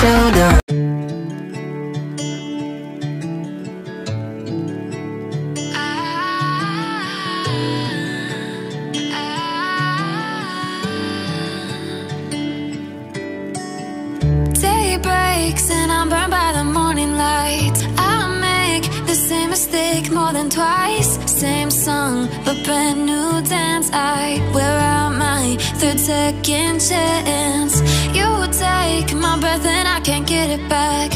shoulder. Day breaks and I'm burned by the morning light. I make the same mistake more than twice. Same song, but brand new dance I wear out my third second chance you take my breath and I can't get it back.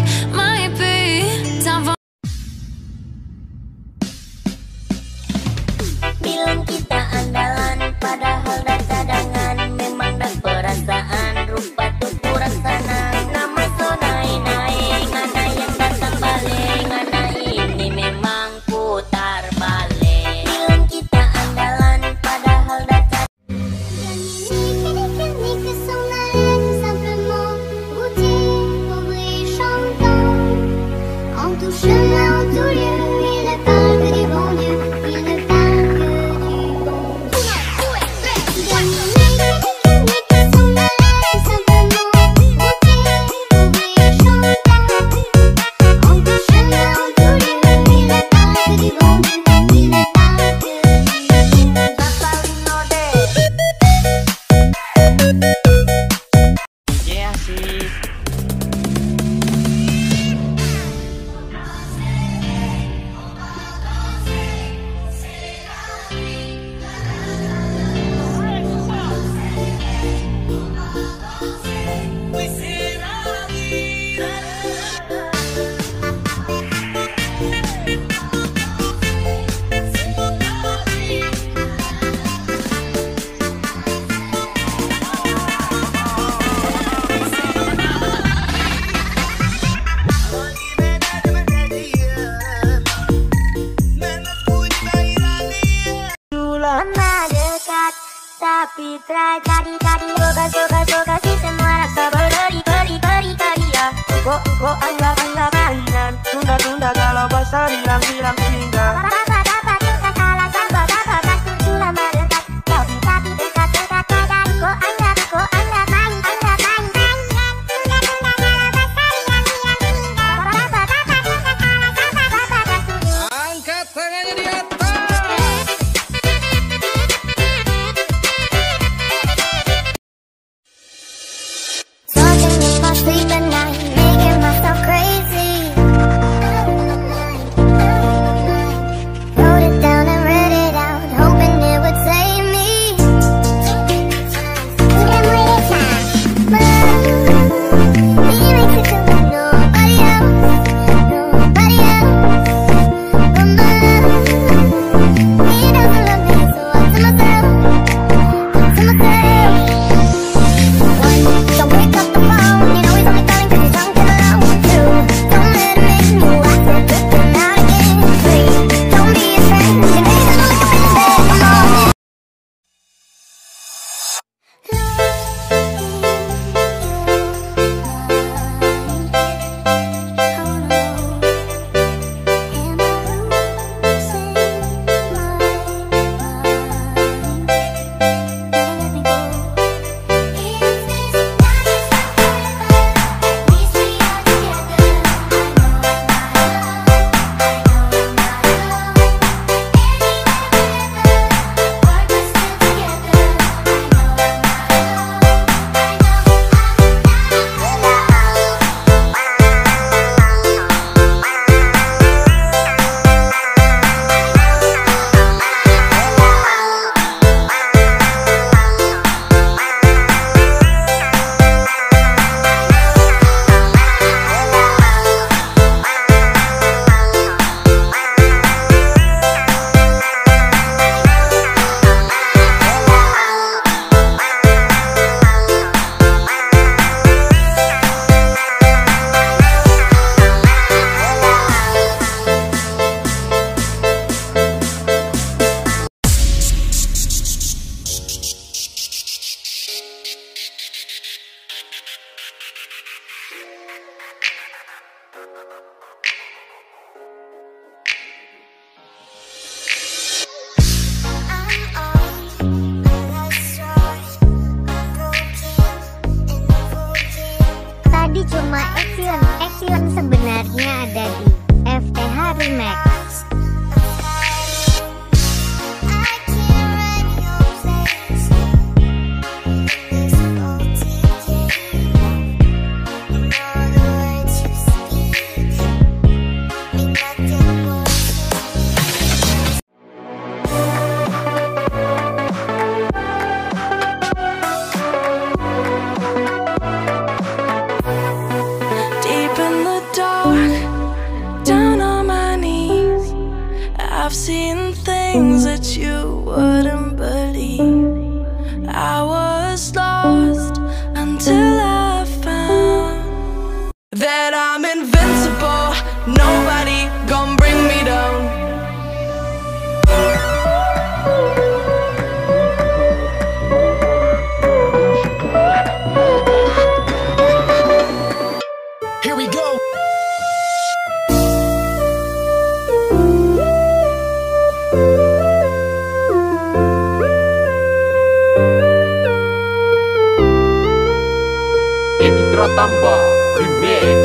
Tambah Remix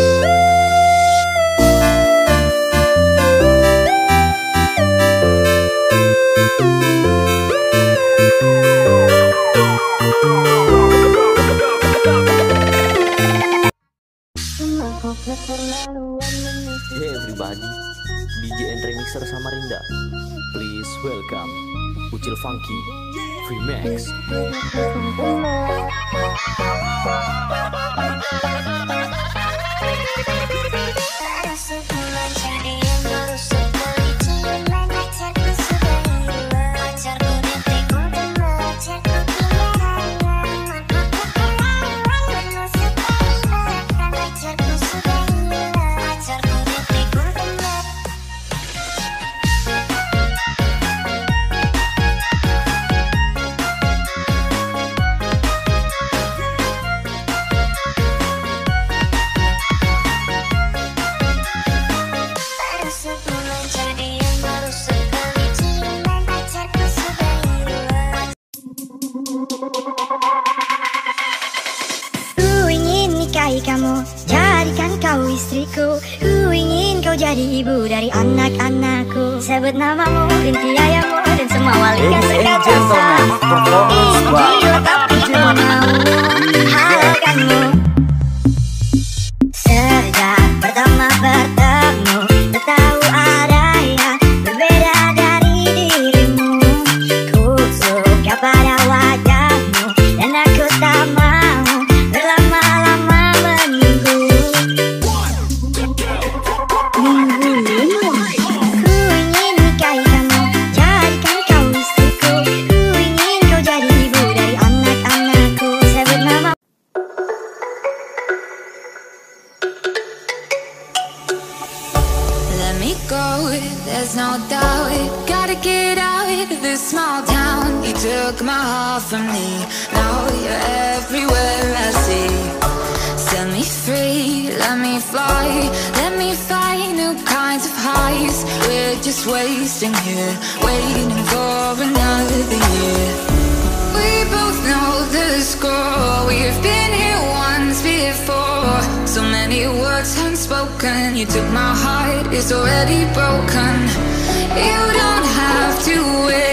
Hey everybody, DJ and Remixer sama Rinda, please welcome Ucil Funky Remax. you took my heart, it's already broken. You don't have to wait.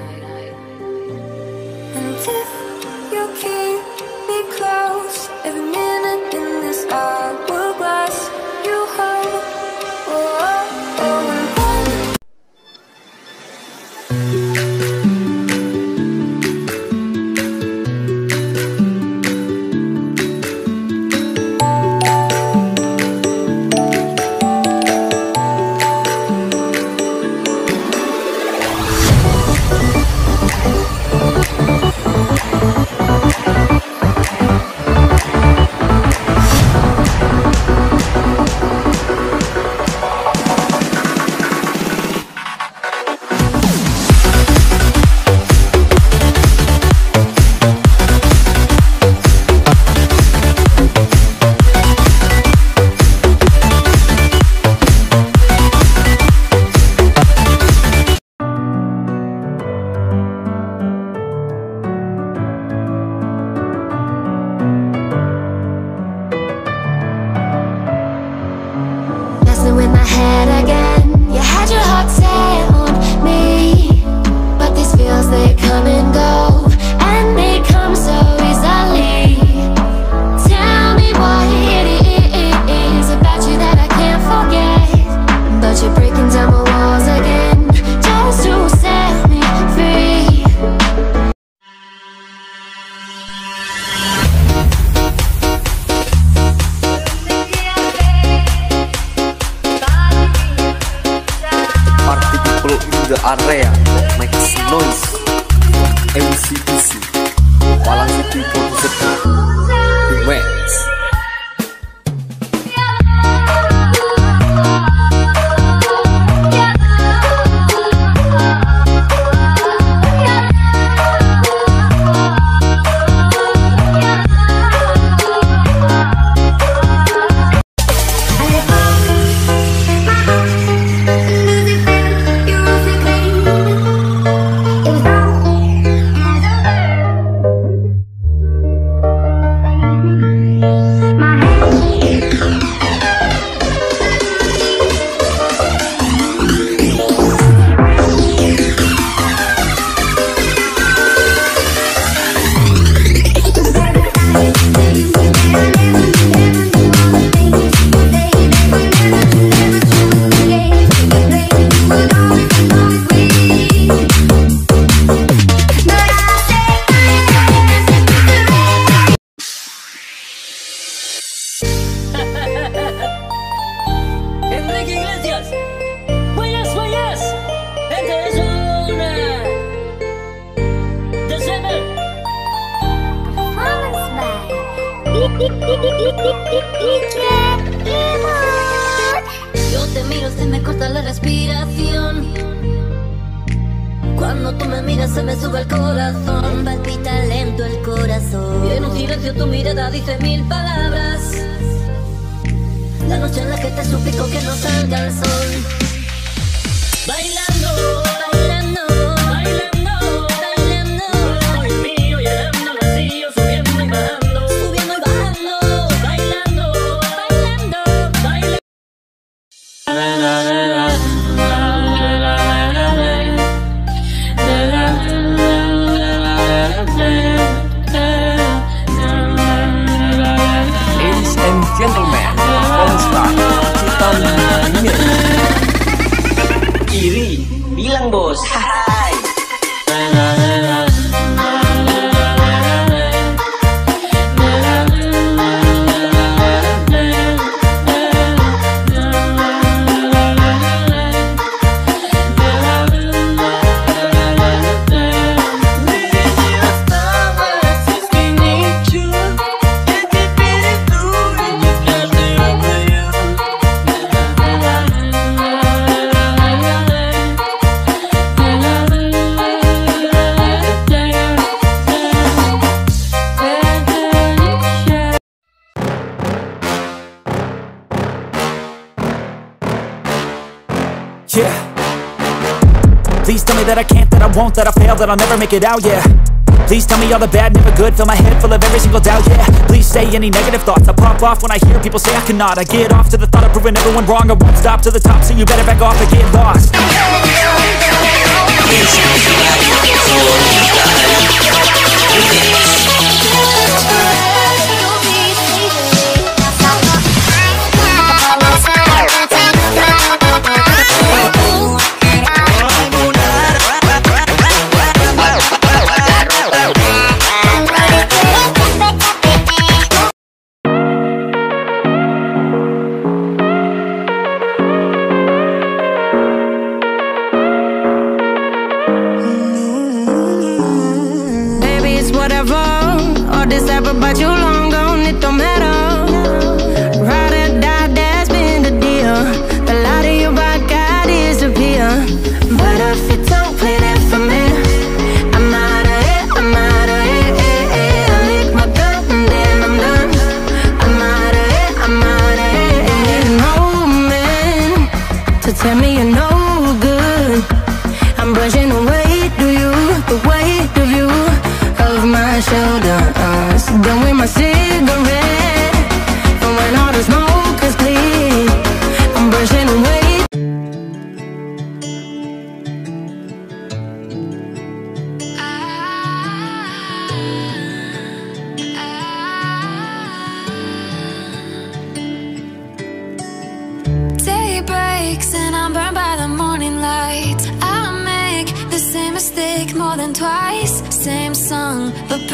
Yo te miro, se me corta la respiración. Cuando tú me miras, se me sube el corazón. Palpita lento el corazón. Y en un silencio tu mirada dice mil palabras. La noche en la que te suplico que no salga el sol. Bailando, Iri, bilang bos. Fail, that I'll never make it out, yeah. Please tell me all the bad, never good, fill my head full of every single doubt, yeah. Please say any negative thoughts, I pop off when I hear people say I cannot. I get off to the thought of proving everyone wrong, I won't stop to the top, so you better back off and get lost.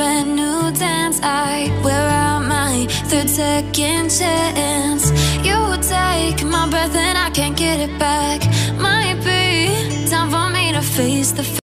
Brand new dance. I wear out my third second chance. You take my breath and I can't get it back. Might be time for me to face the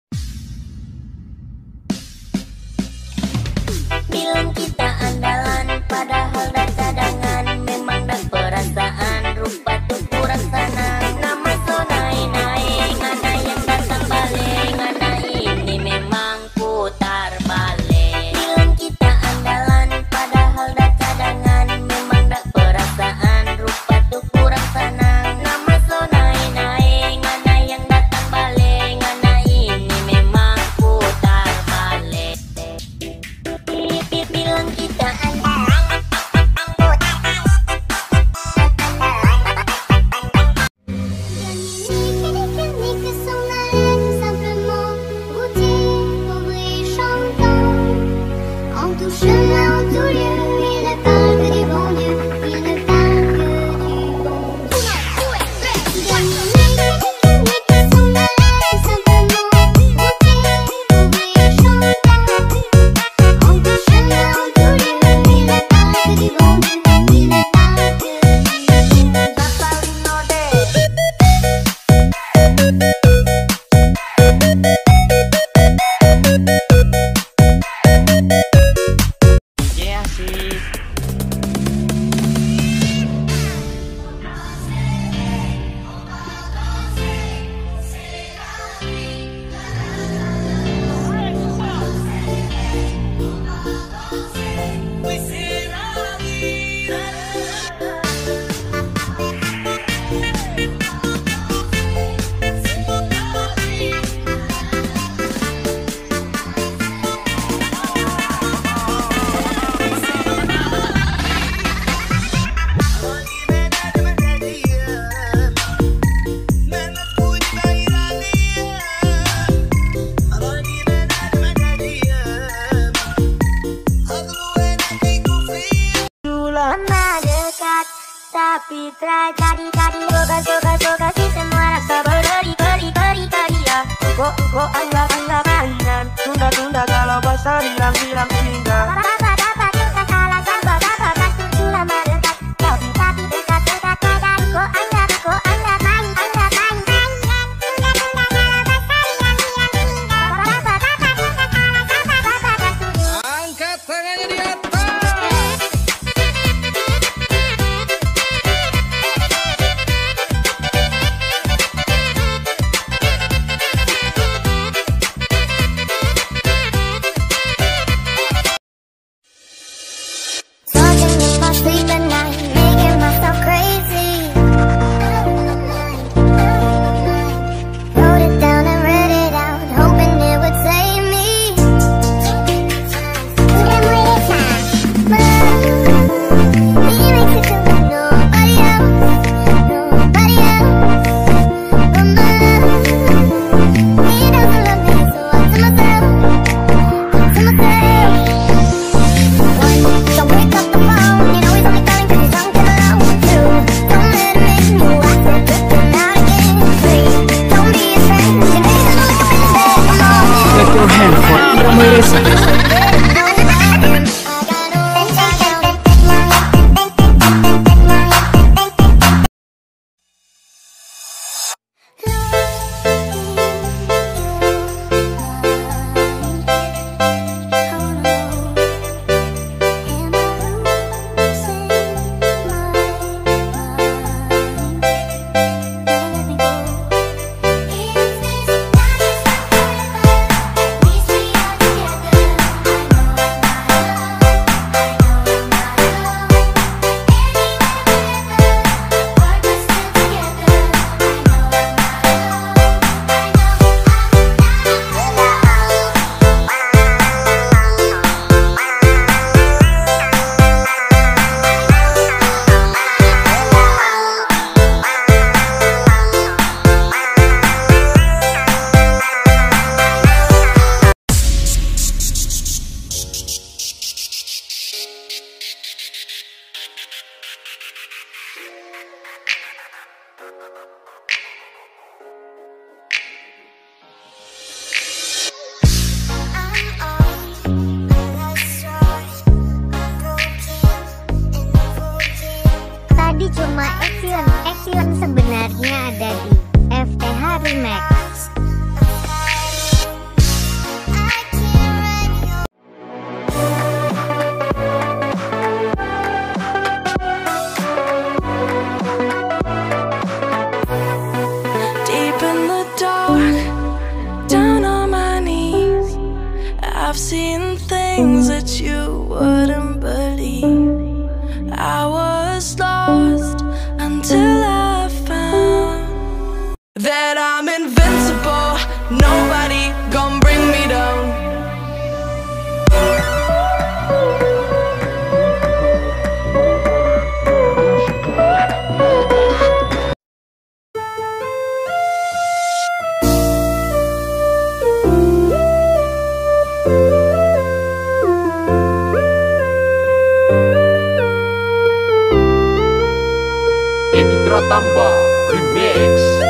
Edi Remix